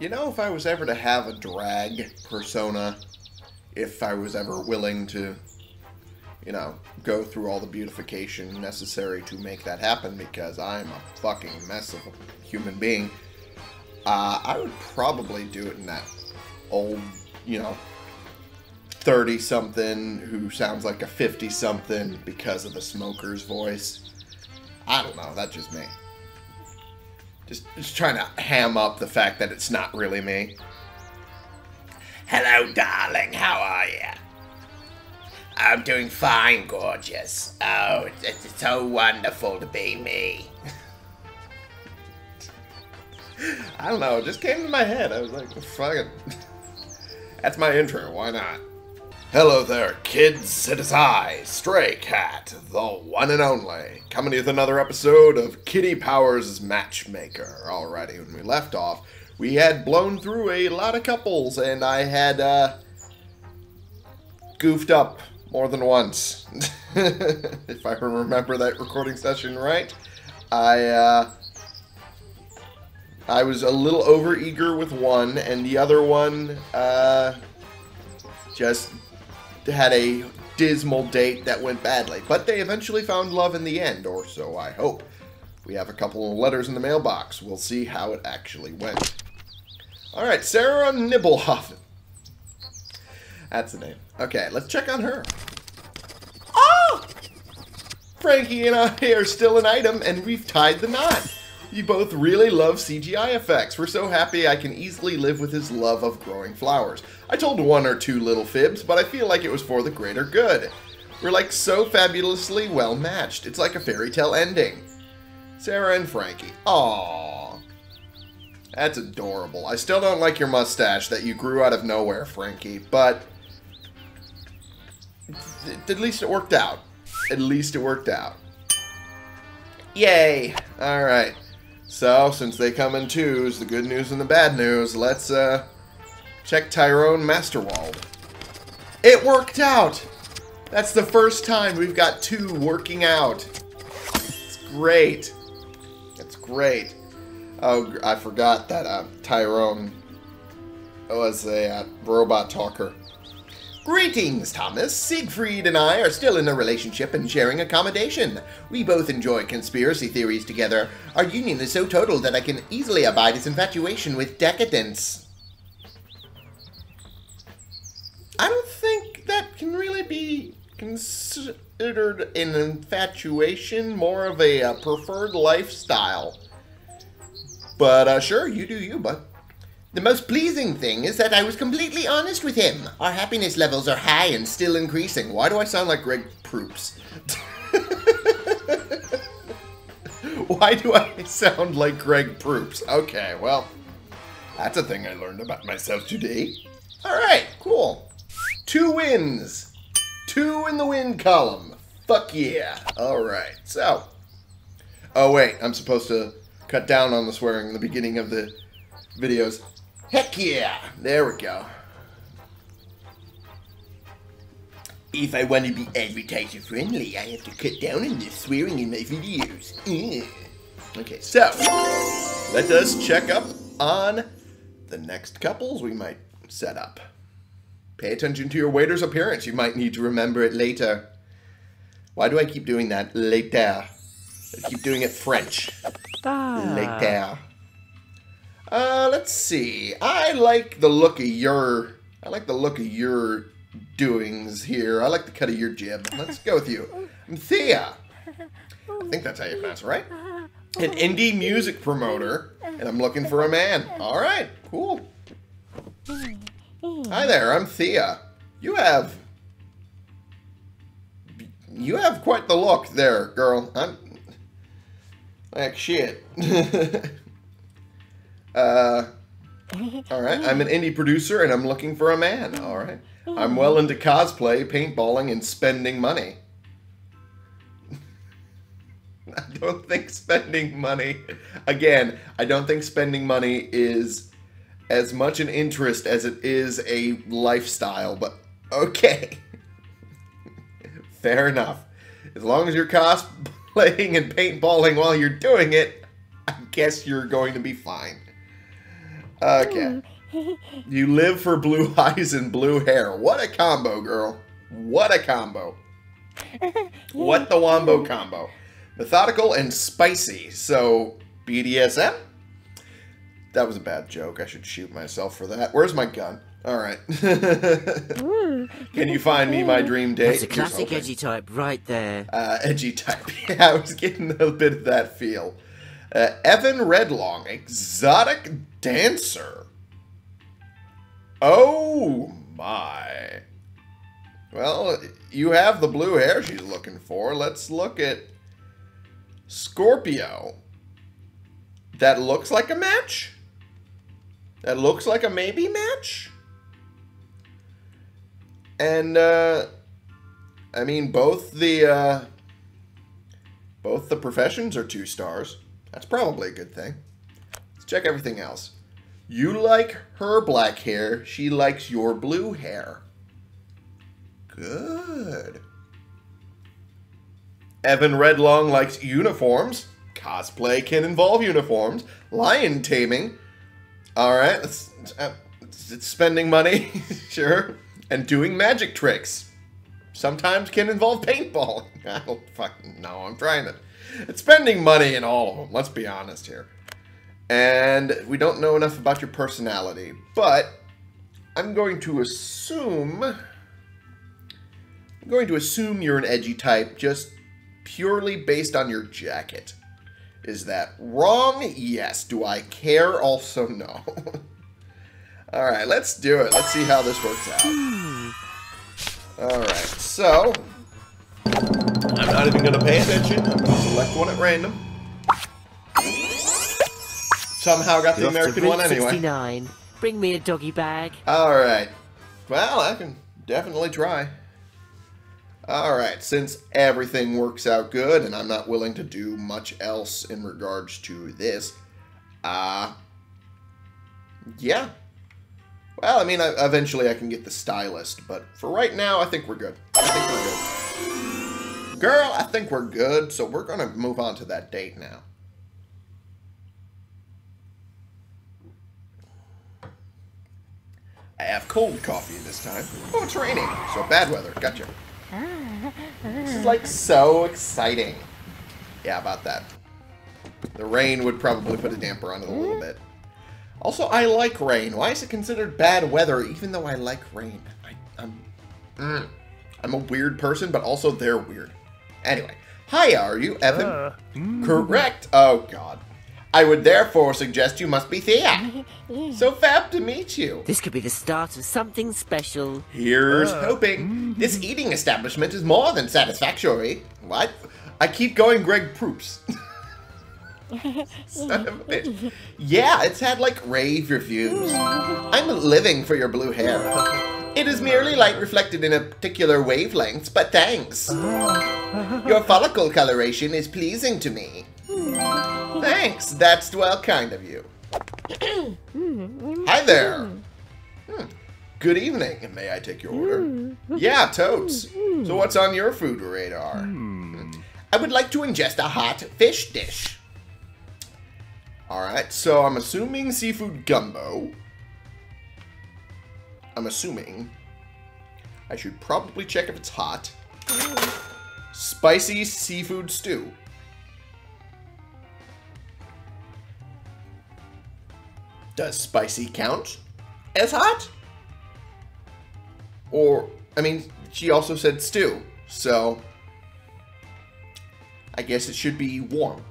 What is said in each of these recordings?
You know, if I was ever to have a drag persona, if I was ever willing to, you know, go through all the beautification necessary to make that happen, because I'm a fucking mess of a human being, uh, I would probably do it in that old, you know, 30 something who sounds like a 50 something because of the smoker's voice. I don't know, that's just me. Just, just trying to ham up the fact that it's not really me. Hello, darling. How are you? I'm doing fine, gorgeous. Oh, it's, it's so wonderful to be me. I don't know, it just came to my head. I was like, fuck it. That's my intro, why not? Hello there, kids. It is I, Stray Cat, the one and only, coming with another episode of Kitty Powers' Matchmaker. Alrighty, when we left off, we had blown through a lot of couples, and I had, uh, goofed up more than once. if I remember that recording session right, I, uh, I was a little overeager with one, and the other one, uh, just had a dismal date that went badly. But they eventually found love in the end, or so I hope. We have a couple of letters in the mailbox. We'll see how it actually went. Alright, Sarah Nibblehoff. That's the name. Okay, let's check on her. Oh! Frankie and I are still an item, and we've tied the knot. You both really love CGI effects. We're so happy I can easily live with his love of growing flowers. I told one or two little fibs, but I feel like it was for the greater good. We're like so fabulously well matched. It's like a fairy tale ending. Sarah and Frankie. Aww. That's adorable. I still don't like your mustache that you grew out of nowhere, Frankie, but at least it worked out. At least it worked out. Yay! Alright. So, since they come in twos, the good news and the bad news, let's uh, check Tyrone Masterwald. It worked out! That's the first time we've got two working out. It's great. It's great. Oh, I forgot that uh, Tyrone was a uh, robot talker. Greetings, Thomas. Siegfried and I are still in a relationship and sharing accommodation. We both enjoy conspiracy theories together. Our union is so total that I can easily abide his infatuation with decadence. I don't think that can really be considered an infatuation, more of a uh, preferred lifestyle. But uh, sure, you do you, bud. The most pleasing thing is that I was completely honest with him. Our happiness levels are high and still increasing. Why do I sound like Greg Proops? Why do I sound like Greg Proops? Okay, well, that's a thing I learned about myself today. All right, cool. Two wins. Two in the win column. Fuck yeah. All right, so. Oh, wait, I'm supposed to cut down on the swearing in the beginning of the videos. Heck yeah! There we go. If I want to be advertiser friendly, I have to cut down on the swearing in my videos. Okay, so let us check up on the next couples we might set up. Pay attention to your waiter's appearance. You might need to remember it later. Why do I keep doing that? Later. I keep doing it French. Later. Uh, let's see. I like the look of your. I like the look of your doings here. I like the cut of your jib. Let's go with you. I'm Thea. I think that's how you pronounce it, right? An indie music promoter, and I'm looking for a man. All right, cool. Hi there, I'm Thea. You have. You have quite the look there, girl. I'm. Like shit. Uh, all right. I'm an indie producer and I'm looking for a man. All right. I'm well into cosplay, paintballing, and spending money. I don't think spending money, again, I don't think spending money is as much an interest as it is a lifestyle, but okay. Fair enough. As long as you're cosplaying and paintballing while you're doing it, I guess you're going to be fine. Okay. Hmm. You live for blue eyes and blue hair. What a combo, girl. What a combo. What the wombo combo. Methodical and spicy. So, BDSM? That was a bad joke. I should shoot myself for that. Where's my gun? Alright. Can you find me my dream date? That's a classic edgy type right there. Uh, edgy type. Yeah, I was getting a bit of that feel. Uh, Evan Redlong, exotic dancer. Oh my. Well, you have the blue hair she's looking for. Let's look at Scorpio. That looks like a match? That looks like a maybe match? And, uh, I mean, both the, uh, both the professions are two stars. That's probably a good thing. Let's check everything else. You like her black hair. She likes your blue hair. Good. Evan Redlong likes uniforms. Cosplay can involve uniforms. Lion taming. All right, it's, uh, it's spending money, sure, and doing magic tricks. Sometimes can involve paintball. I don't fucking know. I'm trying to. It's spending money in all of them. Let's be honest here. And we don't know enough about your personality, but I'm going to assume. I'm going to assume you're an edgy type just purely based on your jacket. Is that wrong? Yes. Do I care? Also, no. All right, let's do it. Let's see how this works out. All right, so I'm not even going to pay attention. I'm going to select one at random. Somehow got the You're off to American one anyway. 69. Bring me a doggy bag. All right. Well, I can definitely try. All right, since everything works out good and I'm not willing to do much else in regards to this, uh, yeah. Well, I mean, I, eventually I can get the stylist, but for right now, I think we're good. I think we're good. Girl, I think we're good, so we're gonna move on to that date now. I have cold coffee this time. Oh, it's raining, so bad weather. Gotcha. This is like so exciting. Yeah, about that. The rain would probably put a damper on it a little mm-hmm. bit. Also, I like rain. Why is it considered bad weather even though I like rain? I, I'm, mm, I'm a weird person, but also they're weird. Anyway, hi, are you, Evan? Uh, mm. Correct. Oh, God. I would therefore suggest you must be Thea. so fab to meet you. This could be the start of something special. Here's oh. hoping. Mm-hmm. This eating establishment is more than satisfactory. What? I keep going Greg Proops. Son of a bitch. Yeah, it's had like rave reviews. I'm living for your blue hair. It is merely light reflected in a particular wavelength, but thanks. Oh. Your follicle coloration is pleasing to me. Thanks, that's well kind of you. Hi there. Hmm. Good evening. May I take your order? Yeah, totes. So what's on your food radar? I would like to ingest a hot fish dish. Alright, so I'm assuming seafood gumbo. I'm assuming. I should probably check if it's hot. Spicy seafood stew. Does spicy count as hot? Or, I mean, she also said stew, so I guess it should be warm.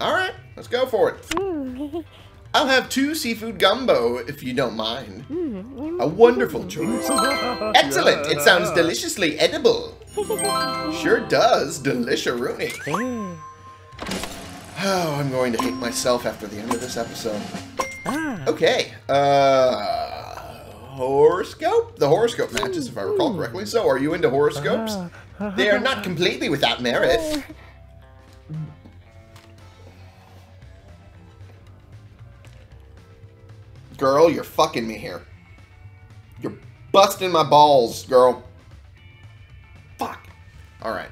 Alright, let's go for it. Mm. I'll have two seafood gumbo, if you don't mind. Mm. A wonderful choice. Excellent, it sounds deliciously edible. Sure does, delisha-rooney. Oh, I'm going to hate myself after the end of this episode. Ah. Okay, uh, horoscope? The horoscope matches, if I recall correctly. So, are you into horoscopes? Ah. They are not completely without merit. Girl, you're fucking me here. You're busting my balls, girl. Fuck. Alright.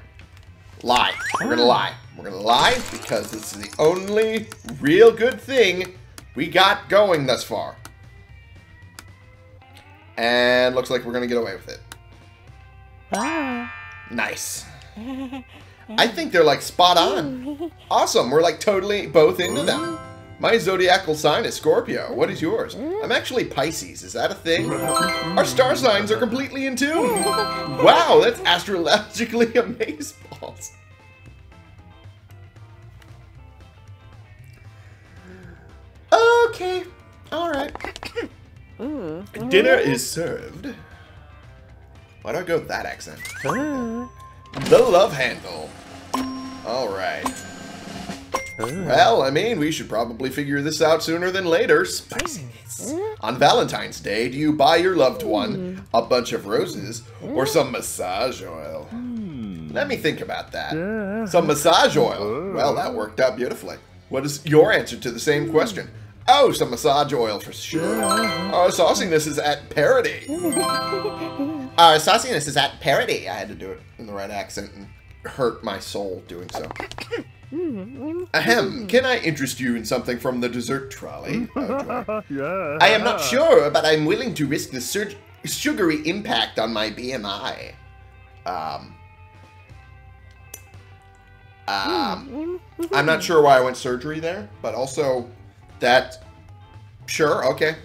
Lie. We're gonna ah. lie. We're gonna lie because it's the only real good thing we got going thus far. And looks like we're going to get away with it. Nice. I think they're like spot on. Awesome. We're like totally both into them. My zodiacal sign is Scorpio. What is yours? I'm actually Pisces. Is that a thing? Our star signs are completely in tune. Wow, that's astrologically amazeballs. Okay. All right. Dinner is served. Why do I go with that accent? Ah. The love handle. All right. Ah. Well, I mean, we should probably figure this out sooner than later. Spiciness. Mm. On Valentine's Day, do you buy your loved mm. one a bunch of roses or mm. some massage oil? Let me think about that. Some massage oil. Ah. Well, that worked out beautifully. What is your answer to the same question? Oh, some massage oil for sure. Our sauciness is at parity. Our sauciness is at parity. I had to do it in the right accent and hurt my soul doing so. Ahem, can I interest you in something from the dessert trolley? Oh, joy. I am not sure, but I'm willing to risk the sugary impact on my BMI. Um. Um. I'm not sure why I went surgery there, but also that. Sure, okay.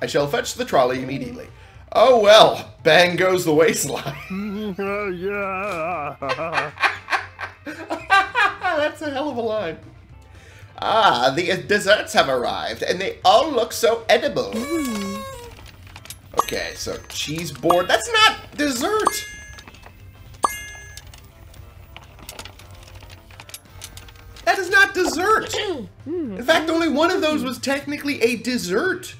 I shall fetch the trolley immediately. Oh well, bang goes the waistline. yeah. That's a hell of a line. Ah, the desserts have arrived, and they all look so edible. Okay, so cheese board. That's not dessert. That is not dessert. In fact, only one of those was technically a dessert.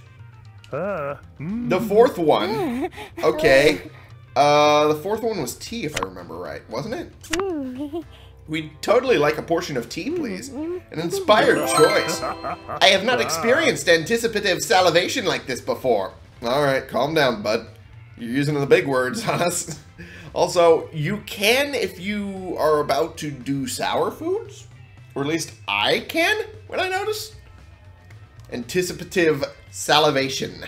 Uh, The fourth one. Okay. Uh, the fourth one was tea, if I remember right, wasn't it? We'd totally like a portion of tea, please. An inspired choice. I have not experienced anticipative salivation like this before. Alright, calm down, bud. You're using the big words on us. Also, you can if you are about to do sour foods. Or at least I can, when I notice. Anticipative salivation.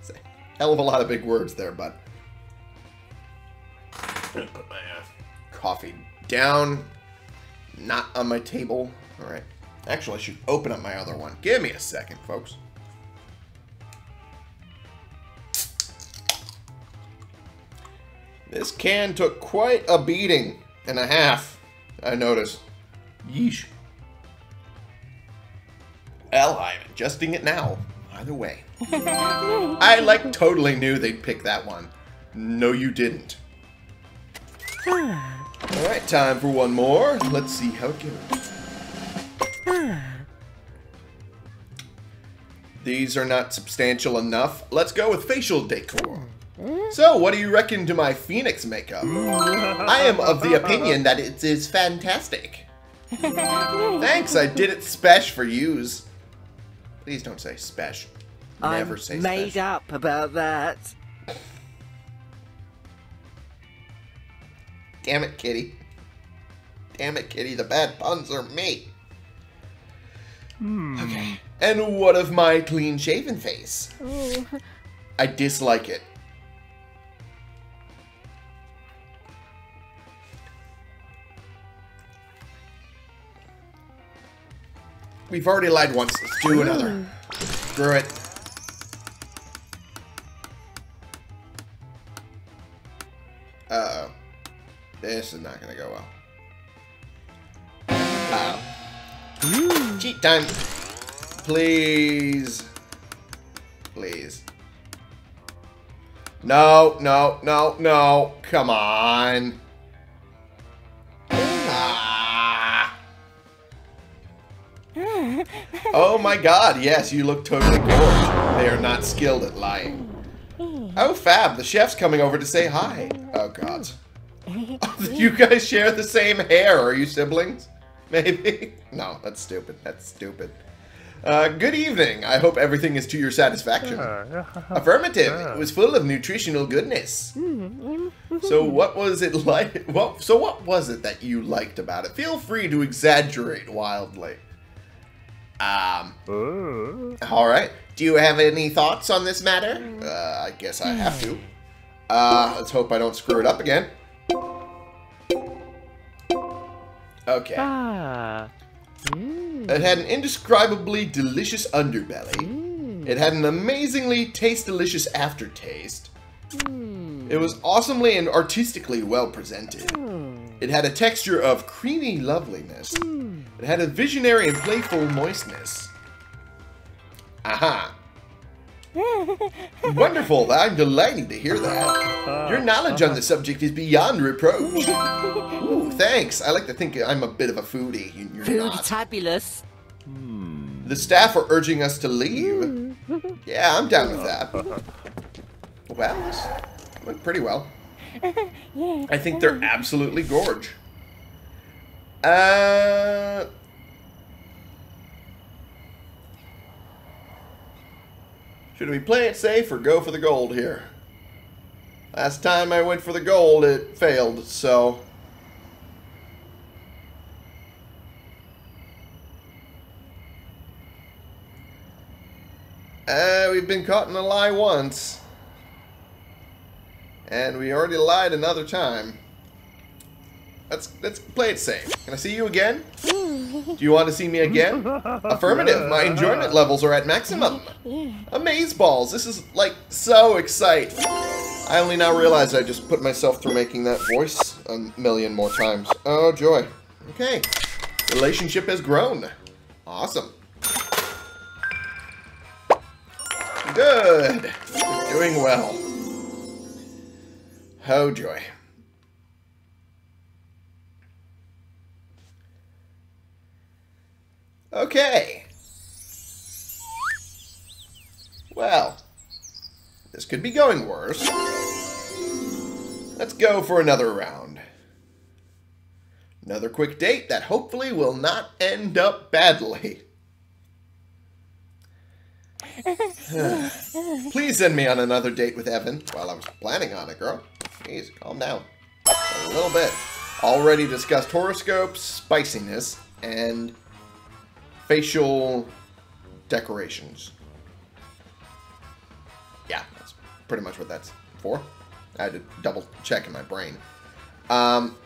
It's a hell of a lot of big words there, bud. Put my uh, coffee down, not on my table. All right. Actually, I should open up my other one. Give me a second, folks. This can took quite a beating and a half, I noticed. Yeesh. Well, I'm adjusting it now. Either way. I, like, totally knew they'd pick that one. No, you didn't. Alright, time for one more. Let's see how it goes. These are not substantial enough. Let's go with facial decor. Hmm? So, what do you reckon to my phoenix makeup? I am of the opinion that it is fantastic. Thanks, I did it spesh for yous. Please don't say spesh. Never I'm say made spesh. up about that. Damn it, Kitty. Damn it, Kitty. The bad puns are me. Hmm. Okay. And what of my clean shaven face? I dislike it. We've already lied once. Let's do another. Screw it. Uh oh. This is not gonna go well. Uh oh. Cheat time. Please. Please. No, no, no, no. Come on. Oh my god, yes, you look totally gorgeous. They are not skilled at lying. Oh, Fab, the chef's coming over to say hi. Oh, God. you guys share the same hair. Are you siblings? Maybe? No, that's stupid. That's stupid. Uh, good evening. I hope everything is to your satisfaction. Affirmative. It was full of nutritional goodness. So what was it like? Well, so what was it that you liked about it? Feel free to exaggerate wildly. Um. All right. Do you have any thoughts on this matter? Uh, I guess I have to. Uh, let's hope I don't screw it up again. Okay. Ah. It had an indescribably delicious underbelly. It had an amazingly taste delicious aftertaste. It was awesomely and artistically well presented. Hmm. It had a texture of creamy loveliness. Hmm. It had a visionary and playful moistness. Aha. Wonderful. I'm delighted to hear that. Uh-huh. Your knowledge on the uh-huh. subject is beyond reproach. Ooh, thanks. I like to think I'm a bit of a foodie. You- You're Food not. tabulous. The staff are urging us to leave. Yeah, I'm down with that. Uh-huh. Well, this went pretty well. I think they're absolutely gorge. Uh. Should we play it safe or go for the gold here? Last time I went for the gold, it failed, so. Uh, we've been caught in a lie once. And we already lied another time. Let's let's play it safe. Can I see you again? Do you want to see me again? Affirmative. My enjoyment levels are at maximum. Amaze balls. This is like so exciting. I only now realize I just put myself through making that voice a million more times. Oh joy. Okay. Relationship has grown. Awesome. Good. Doing well. Oh joy. Okay. Well, this could be going worse. Let's go for another round. Another quick date that hopefully will not end up badly. Please send me on another date with Evan. Well, I was planning on it, girl. Jeez, calm down. A little bit. Already discussed horoscopes, spiciness, and facial decorations. Yeah, that's pretty much what that's for. I had to double check in my brain. Um,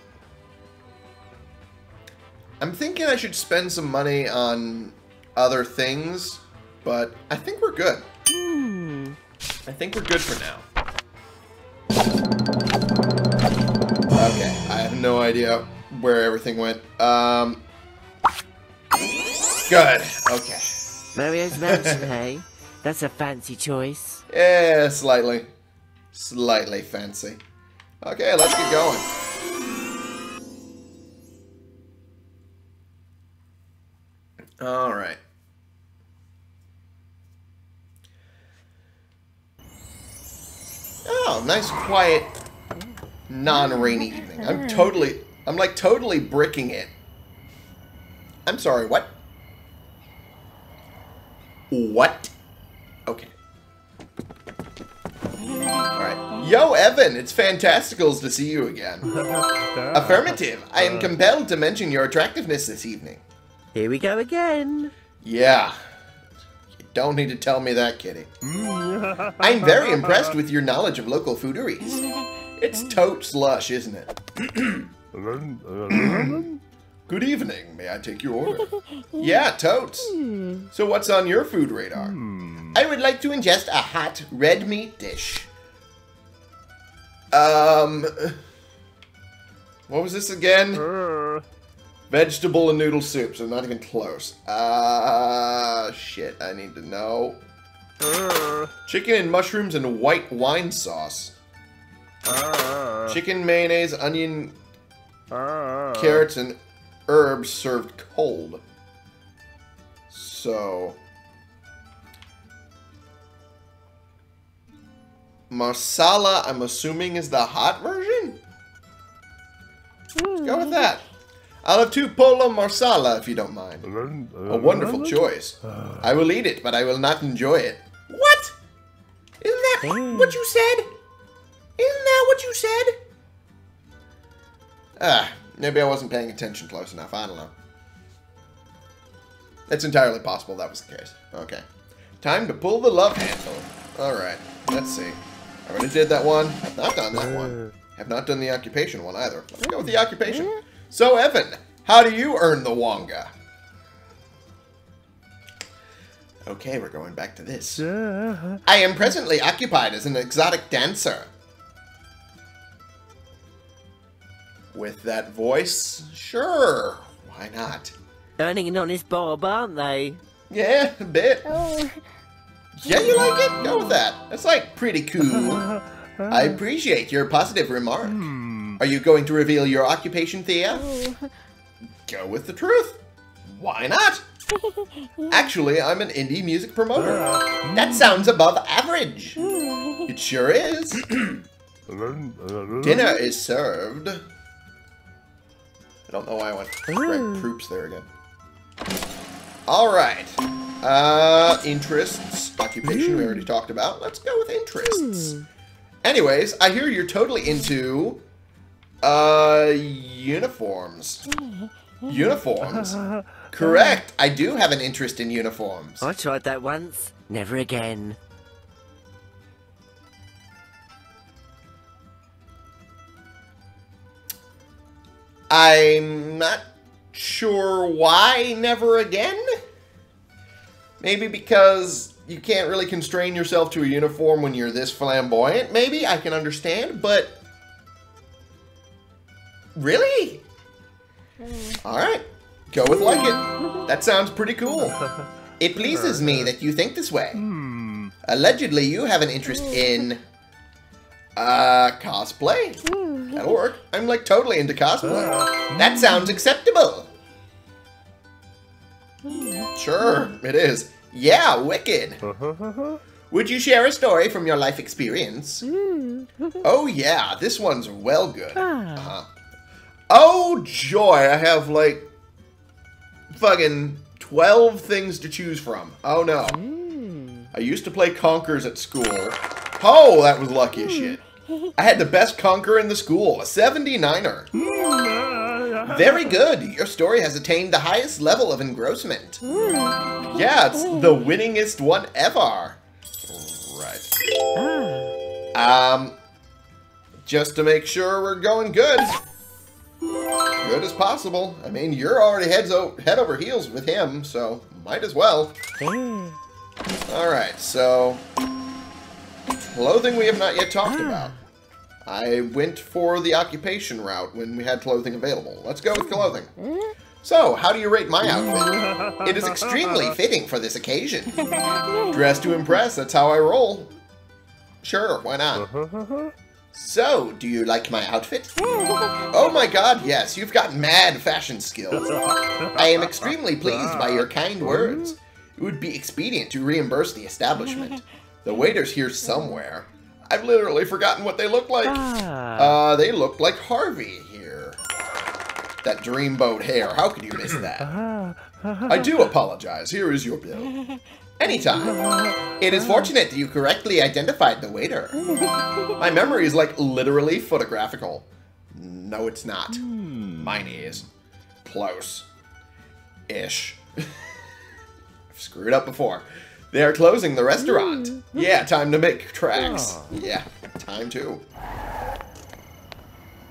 I'm thinking I should spend some money on other things, but I think we're good. I think we're good for now. Okay, I have no idea where everything went. Um, good. Okay. Mario's Mansion, hey? That's a fancy choice. Yeah, slightly. Slightly fancy. Okay, let's get going. All nice quiet non-rainy mm, evening. I'm totally I'm like totally bricking it. I'm sorry, what? What? Okay. Alright. Yo, Evan, it's fantasticals to see you again. Affirmative. I am uh. compelled to mention your attractiveness this evening. Here we go again. Yeah. Don't need to tell me that, kitty. I'm very impressed with your knowledge of local fooderies. It's totes lush, isn't it? Good evening. May I take your order? yeah, totes. So what's on your food radar? I would like to ingest a hot red meat dish. Um, what was this again? Vegetable and noodle soup, so not even close. Uh, shit, I need to know. uh, Chicken and mushrooms and white wine sauce. uh, Chicken, mayonnaise, onion, carrots, and herbs served cold. So. Marsala, I'm assuming, is the hot version? Let's go with that. I'll have two pollo marsala if you don't mind. A wonderful choice. I will eat it, but I will not enjoy it. What? Isn't that what you said? Isn't that what you said? Ah, maybe I wasn't paying attention close enough. I don't know. It's entirely possible that was the case. Okay. Time to pull the love handle. Alright, let's see. I already did that one. Have not done that one. Have not done the occupation one either. Let's go with the occupation. So, Evan, how do you earn the Wonga? Okay, we're going back to this. I am presently occupied as an exotic dancer. With that voice? Sure. Why not? Earning an honest bob, aren't they? Yeah, a bit. Oh. Yeah, you like it? Go with that. That's like pretty cool. I appreciate your positive remark. Hmm. Are you going to reveal your occupation, Thea? Go with the truth. Why not? Actually, I'm an indie music promoter. Ah. That sounds above average. Hmm. It sure is. Dinner is served. I don't know why I went Greg Proops there again. All right. Uh, interests, occupation we already hmm. talked about. Let's go with interests. Hmm. Anyways, I hear you're totally into uh uniforms. Uniforms. Correct. I do have an interest in uniforms. I tried that once. Never again. I'm not sure why never again. Maybe because you can't really constrain yourself to a uniform when you're this flamboyant. Maybe I can understand, but really? Hmm. All right, go with like it. That sounds pretty cool. It pleases me that you think this way. Hmm. Allegedly, you have an interest hmm. in uh cosplay. That'll work. I'm like totally into cosplay. Ah. That sounds acceptable. Sure, it is. Yeah, wicked. Would you share a story from your life experience? Oh yeah, this one's well good. Ah. Uh-huh. Oh joy, I have like fucking 12 things to choose from. Oh no. Hmm. I used to play Conkers at school. Oh, that was lucky as hmm. shit. I had the best Conker in the school, a 79er. Hmm. Very good. Your story has attained the highest level of engrossment. Yeah, it's the winningest one ever. Right. Ah. Um, just to make sure we're going good. Good as possible. I mean, you're already heads o head over heels with him, so might as well. Alright, so... Clothing we have not yet talked hmm. about. I went for the occupation route when we had clothing available. Let's go with clothing. Hmm. So, how do you rate my outfit? It is extremely fitting for this occasion. Dress to impress, that's how I roll. Sure, why not? So, do you like my outfit? Oh my god, yes, you've got mad fashion skills. I am extremely pleased by your kind words. It would be expedient to reimburse the establishment. The waiter's here somewhere. I've literally forgotten what they look like. Uh, they look like Harvey here. That dreamboat hair, how could you miss that? I do apologize. Here is your bill. Anytime. It is fortunate that you correctly identified the waiter. My memory is like literally photographical. No, it's not. Hmm. Mine is. Close. Ish. I've screwed up before. They are closing the restaurant. Hmm. Yeah, time to make tracks. Oh. Yeah, time to.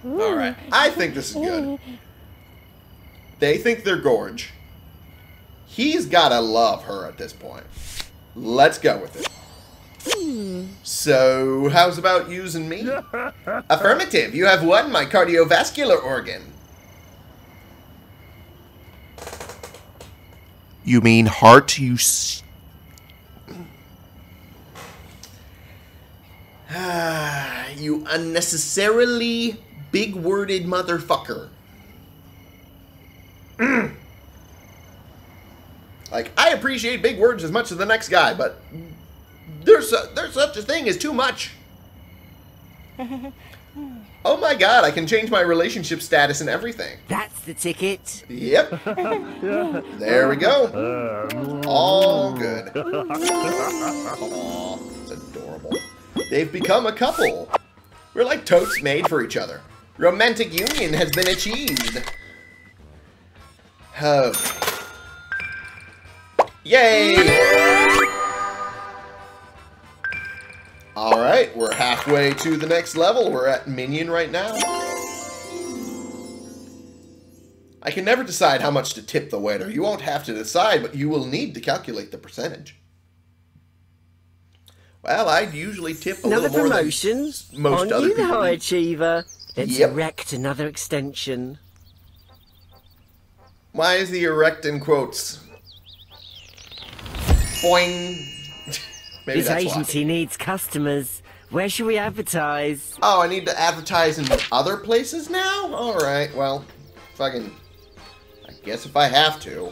Alright, I think this is good. They think they're gorge. He's gotta love her at this point. Let's go with it. So, how's about using me? Affirmative, you have won my cardiovascular organ. You mean heart, you s- Ah, you unnecessarily big-worded motherfucker. Like, I appreciate big words as much as the next guy, but there's a, there's such a thing as too much. oh my god, I can change my relationship status and everything. That's the ticket. Yep. There we go. All good. Aw, it's adorable. They've become a couple. We're like totes made for each other. Romantic union has been achieved. Oh. Yay! Alright, we're halfway to the next level. We're at Minion right now. I can never decide how much to tip the waiter. You won't have to decide, but you will need to calculate the percentage. Well, I'd usually tip a Another little more than promotion? most On other you, the people high achiever. Let's Yep. erect another extension. Why is the erect in quotes? Boing. Maybe this that's why. agency needs customers. Where should we advertise? Oh, I need to advertise in other places now? Alright, well, fucking. I guess if I have to.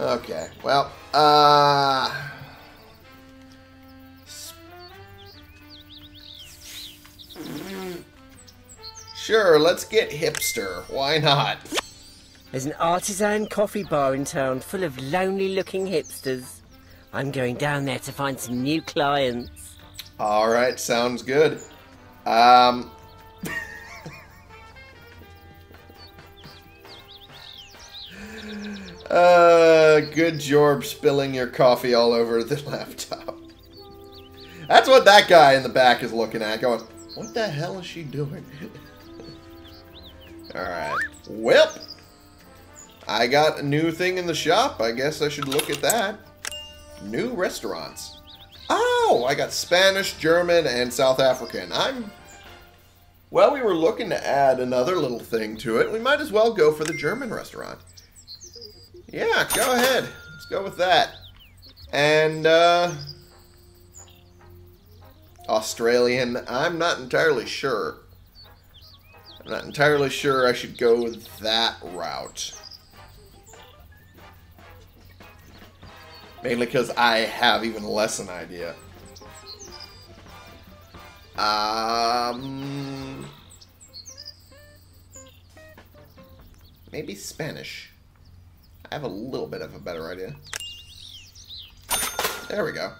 Okay, well, uh. Sure, let's get hipster. Why not? There's an artisan coffee bar in town full of lonely looking hipsters. I'm going down there to find some new clients. Alright, sounds good. Um. uh, good job spilling your coffee all over the laptop. That's what that guy in the back is looking at, going, What the hell is she doing? Alright. Whip! I got a new thing in the shop. I guess I should look at that. New restaurants. Oh, I got Spanish, German, and South African. I'm. Well, we were looking to add another little thing to it. We might as well go for the German restaurant. Yeah, go ahead. Let's go with that. And, uh. Australian. I'm not entirely sure. I'm not entirely sure I should go that route. Mainly because I have even less an idea. Um, maybe Spanish. I have a little bit of a better idea. There we go.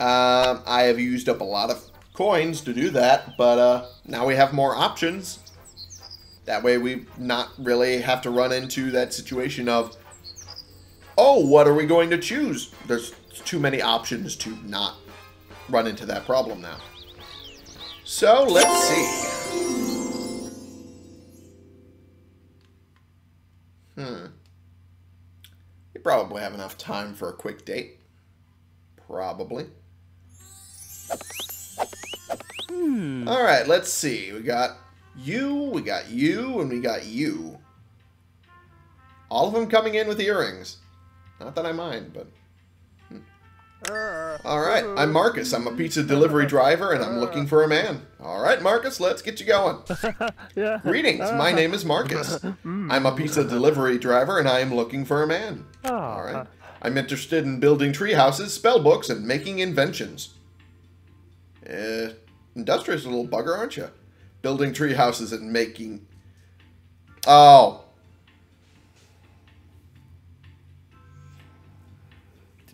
Um, I have used up a lot of coins to do that, but uh, now we have more options. That way we not really have to run into that situation of oh, what are we going to choose? There's too many options to not run into that problem now. So, let's see. Hmm. We probably have enough time for a quick date. Probably. Hmm. Alright, let's see. We got you, we got you, and we got you. All of them coming in with earrings. Not that I mind, but. Hmm. Uh. All right, I'm Marcus. I'm a pizza delivery driver, and I'm looking for a man. All right, Marcus, let's get you going. Yeah. Greetings, my name is Marcus. Hmm. I'm a pizza delivery driver, and I am looking for a man. Ah. All right. I'm interested in building tree houses, spell books, and making inventions. Uh, industrious little bugger, aren't you? Building tree houses and making. Oh.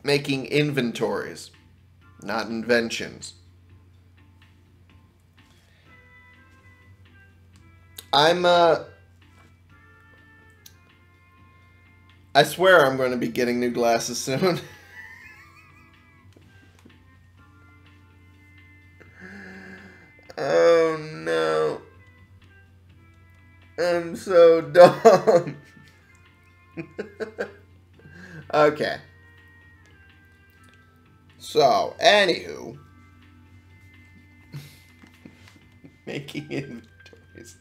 Making inventories, not inventions. I'm, uh. I swear I'm going to be getting new glasses soon. oh no. I'm so dumb. okay. So, anywho. Making inventories.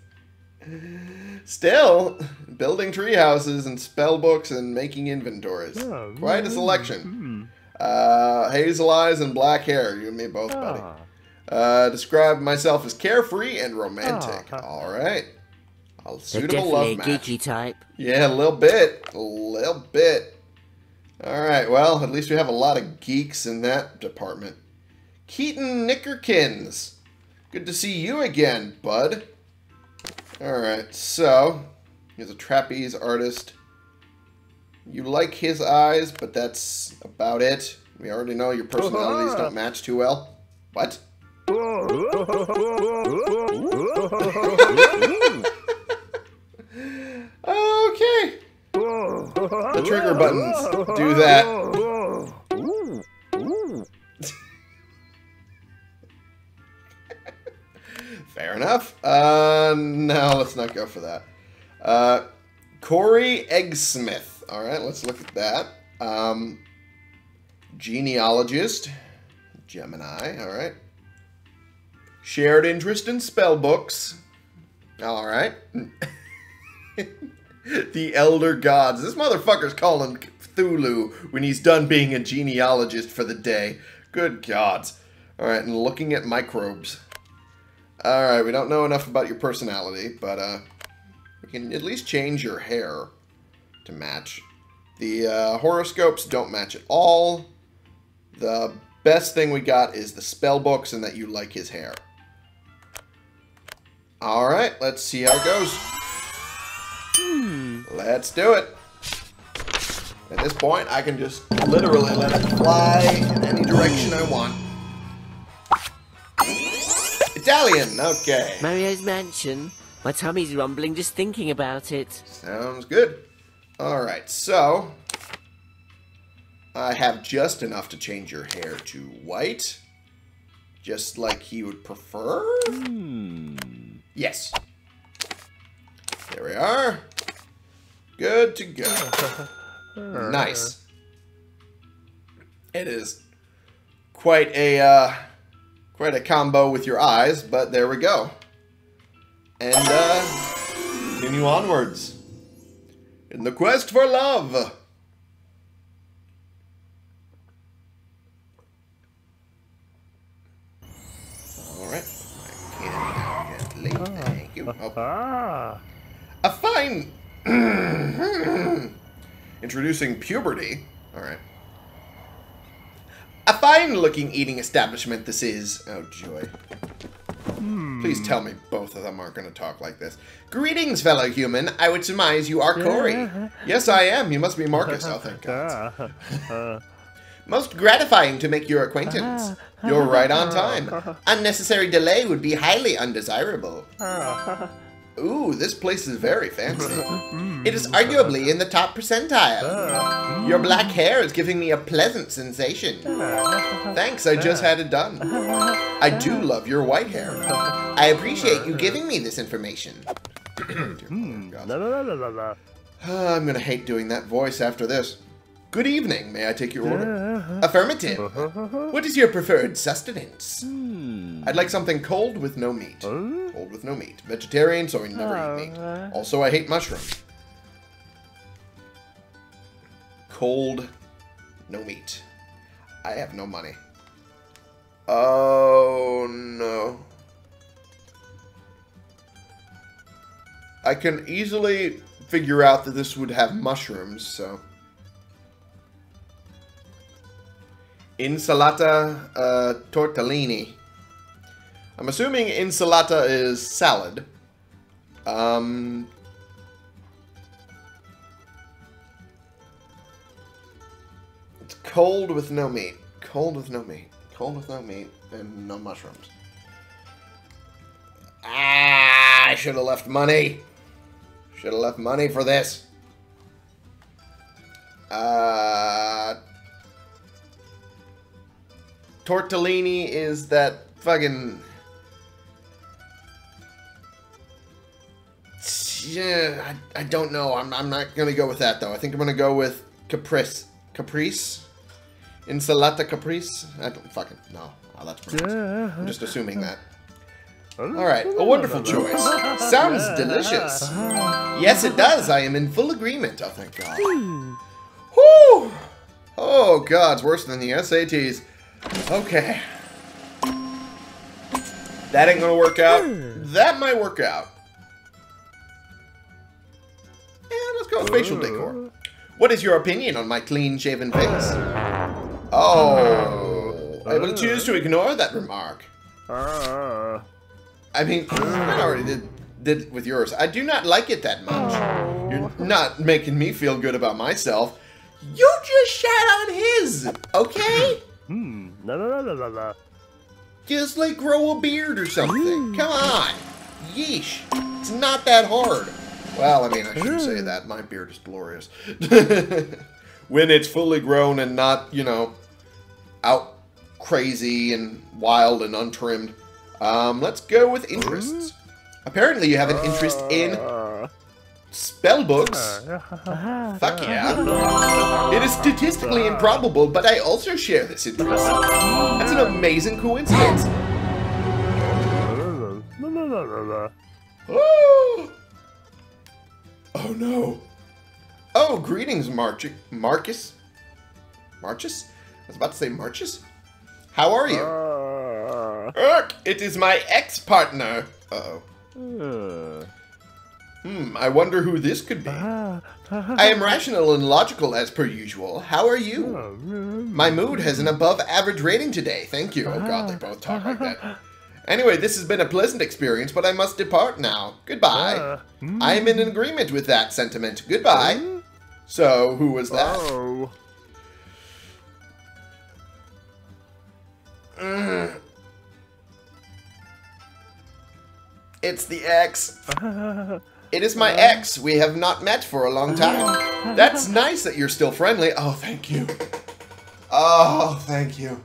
Still, building tree houses and spell books and making inventories. Oh, Quite a selection. Uh, hazel eyes and black hair. You and me both, buddy. Ah. Uh, describe myself as carefree and romantic. Ah. All right. A They're suitable definitely a love match. geeky type. Yeah, a little bit. A little bit. All right, well, at least we have a lot of geeks in that department. Keaton Nickerkins. Good to see you again, bud. All right, so he's a trapeze artist. You like his eyes, but that's about it. We already know your personalities don't match too well. What? Okay. The trigger buttons do that. Fair enough. Uh, no, let's not go for that. Uh, Corey Eggsmith. All right, let's look at that. Um, genealogist, Gemini. All right. Shared interest in spell books. All right. the Elder Gods. This motherfucker's calling Cthulhu when he's done being a genealogist for the day. Good gods. All right, and looking at microbes. All right, we don't know enough about your personality, but uh, we can at least change your hair to match. The uh, horoscopes don't match at all. The best thing we got is the spell books and that you like his hair. All right, let's see how it goes. Let's do it. At this point, I can just literally let it fly in any direction I want. Italian, okay. Mario's mansion. My tummy's rumbling just thinking about it. Sounds good. All right, so I have just enough to change your hair to white, just like he would prefer. Hmm. Yes. There we are. Good to go. Nice. It is quite a uh, quite a combo with your eyes, but there we go. And uh, continue onwards in the quest for love. All right, my can down gently. Thank you. Oh, Ah. a fine. Introducing puberty. All right. A fine-looking eating establishment this is. Oh joy. Hmm. Please tell me both of them aren't going to talk like this. Greetings, fellow human. I would surmise you are Corey. Yes, I am. You must be Marcus. Oh, thank God. Most gratifying to make your acquaintance. You're right on time. Unnecessary delay would be highly undesirable. Ooh, this place is very fancy. It is arguably in the top percentile. Your black hair is giving me a pleasant sensation. Thanks, I just had it done. I do love your white hair. I appreciate you giving me this information. Dear. Ah, I'm gonna hate doing that voice after this. Good evening, may I take your order? Uh-huh. Affirmative. Uh-huh. What is your preferred sustenance? Hmm. I'd like something cold with no meat. Oh. Cold with no meat. Vegetarian, so I never eat meat. Oh, uh. Also, I hate mushrooms. Cold, no meat. I have no money. Oh no. I can easily figure out that this would have mushrooms, so. Insalata uh, tortellini. I'm assuming insalata is salad. Um, it's cold with no meat. Cold with no meat. Cold with no meat and no mushrooms. Ah, I should have left money. Should have left money for this. Uh, tortellini is that fucking. Yeah, I, I don't know. I'm, I'm not gonna go with that though. I think I'm gonna go with caprice. Caprice? Insalata caprice? I don't fucking no. Oh, that's pronounced. I'm just assuming that. Alright, a wonderful choice. Sounds delicious. Uh-huh. Yes, it does. I am in full agreement. Oh, thank God. Hmm. Whew! Oh, God, it's worse than the SATs. Okay. That ain't gonna work out. That might work out. And let's go with facial decor. What is your opinion on my clean-shaven face? Oh, I will choose to ignore that remark. Ah. I mean, I already did did with yours. I do not like it that much. You're not making me feel good about myself. You just shat on his, okay? Hmm. La, la, la, la, la, la. Just like grow a beard or something. Come on. Yeesh. It's not that hard. Well, I mean, I shouldn't say that. My beard is glorious. when it's fully grown and not, you know, out crazy and wild and untrimmed. Um, let's go with interests. Apparently, you have an interest in Uh, spell books. Ah, ah. Fuck yeah. It is statistically improbable, but I also share this interest. That's an amazing coincidence. Oh, oh no. Oh, greetings, March Marcus. Marchus? I was about to say Marchus. How are you? uh, Urk, it is my ex-partner. Uh-oh. Hmm, I wonder who this could be. I am rational and logical as per usual. How are you? My mood has an above average rating today. Thank you. Oh god, they both talk like that. Anyway, this has been a pleasant experience, but I must depart now. Goodbye. I am in agreement with that sentiment. Goodbye. So, who was that? Oh. It's the ex. It is my ex. We have not met for a long time. Oh, That's nice that you're still friendly. Oh, thank you. Oh, thank you.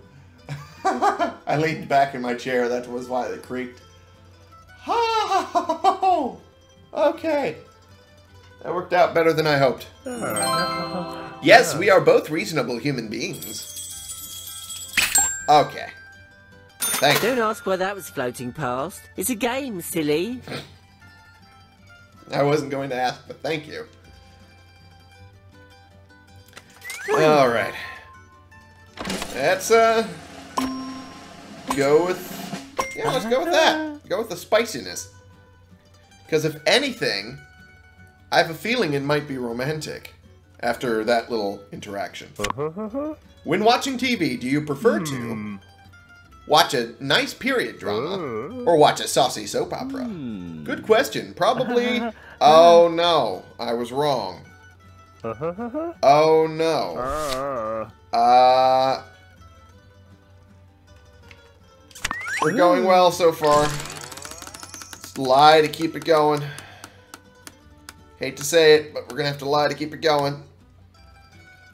I leaned back in my chair. That was why it creaked. Oh, okay. That worked out better than I hoped. Yes, we are both reasonable human beings. Okay. Thank you. Don't ask why that was floating past. It's a game, silly. I wasn't going to ask, but thank you. Hmm. All right. Let's uh go with yeah. Let's go with that. Go with the spiciness. Because if anything, I have a feeling it might be romantic after that little interaction. Uh-huh. When watching TV, do you prefer to hmm. Watch a nice period drama or watch a saucy soap opera? Good question. Probably. oh no, I was wrong. Oh no. Uh, Uh. We're going well so far. Let's lie to keep it going. Hate to say it, but we're gonna have to lie to keep it going.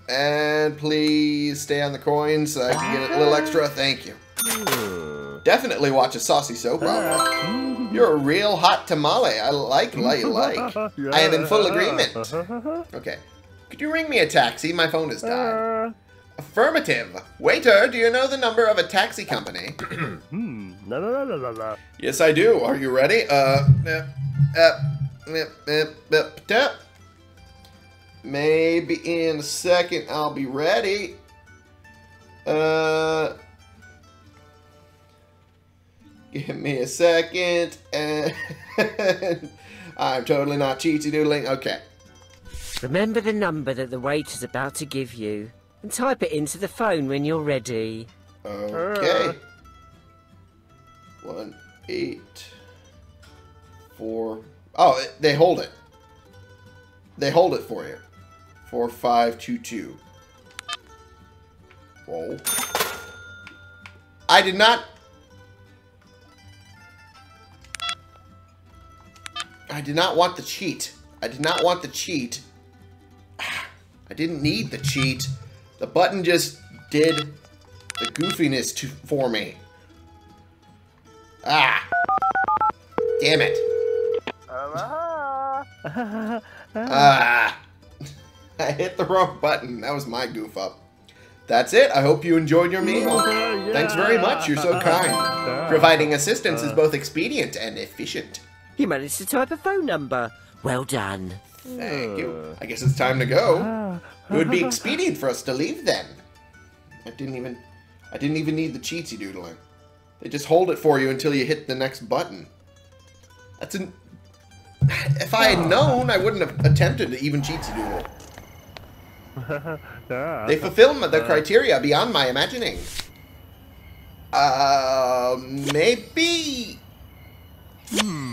And please stay on the coins so I can get a little extra. Thank you. Definitely watch a saucy soap opera. You're a real hot tamale. I like like like. I am in full agreement. Okay. Could you ring me a taxi? My phone has died. Uh, Affirmative. Waiter, do you know the number of a taxi company? hmm. Yes, I do. Are you ready? Uh, uh, uh, uh, Maybe in a second I'll be ready. Uh, give me a second. And I'm totally not cheaty doodling. Okay. Remember the number that the waiter's about to give you and type it into the phone when you're ready. Okay. One, eight, four. Oh, they hold it. They hold it for you. Four, five, two, two. Whoa. I did not. I did not want the cheat. I did not want the cheat. I didn't need the cheat. The button just did the goofiness to for me. Ah! Damn it. Ah! I hit the wrong button. That was my goof up. That's it. I hope you enjoyed your meal. Thanks very much. You're so kind. Providing assistance is both expedient and efficient. You managed to type a phone number. Well done. Thank you. I guess it's time to go. It would be expedient for us to leave then. I didn't even I didn't even need the cheatsy doodling. They just hold it for you until you hit the next button. That's an if I had ah. known, I wouldn't have attempted to even cheatsy doodle. Ah. They fulfill the criteria beyond my imagining. Uh, maybe. Hmm.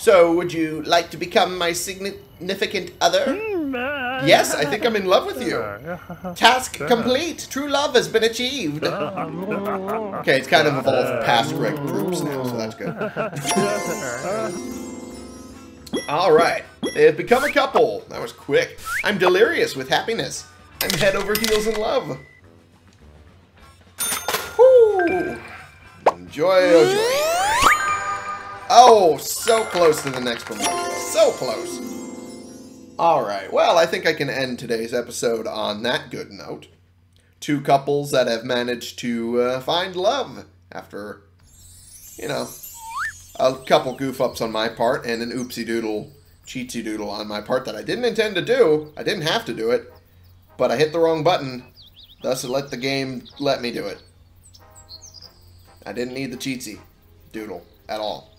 So, would you like to become my significant other? Mm-hmm. Yes, I think I'm in love with you. Task complete. True love has been achieved. Okay, it's kind of evolved past Greg Proops now, so that's good. All right. They have become a couple. That was quick. I'm delirious with happiness. I'm head over heels in love. Enjoy, oh joy. Oh, so close to the next promotion. So close. All right. Well, I think I can end today's episode on that good note. Two couples that have managed to uh, find love after, you know, a couple goof ups on my part and an oopsie doodle, cheatsy doodle on my part that I didn't intend to do. I didn't have to do it, but I hit the wrong button. Thus, it let the game let me do it. I didn't need the cheatsy doodle at all.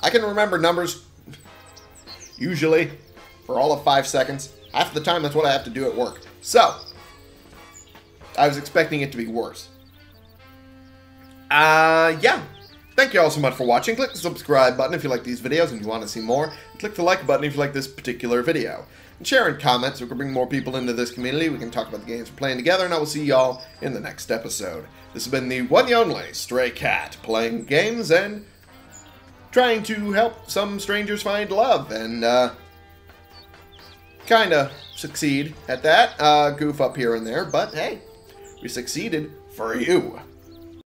I can remember numbers usually for all of five seconds. Half the time, that's what I have to do at work. So, I was expecting it to be worse. Uh, yeah. Thank you all so much for watching. Click the subscribe button if you like these videos and you want to see more. Click the like button if you like this particular video. And share and comment so we can bring more people into this community. We can talk about the games we're playing together, and I will see y'all in the next episode. This has been the one and only Stray Cat, playing games and trying to help some strangers find love, and, uh, kinda succeed at that. Uh, goof up here and there, but hey, we succeeded for you.